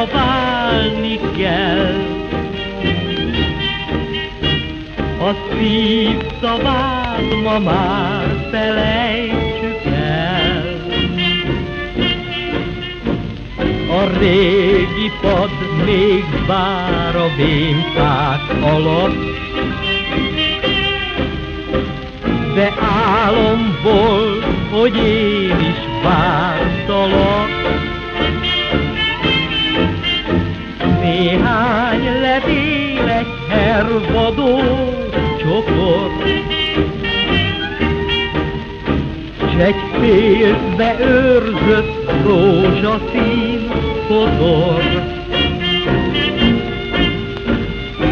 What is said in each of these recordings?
ha válni kell. A szív szavát ma már felejtsük el. A régi pad még vár a vénfák alatt, de álom volt, hogy én is vártalak. Néhány levél, egy hervadó csokor, S egy félbe őrzött rózsaszín fotor.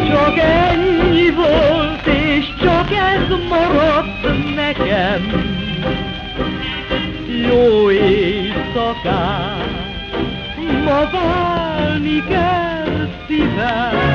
Csak ennyi volt, és csak ez maradt nekem. Jó éjszakát, ma válni kell partida.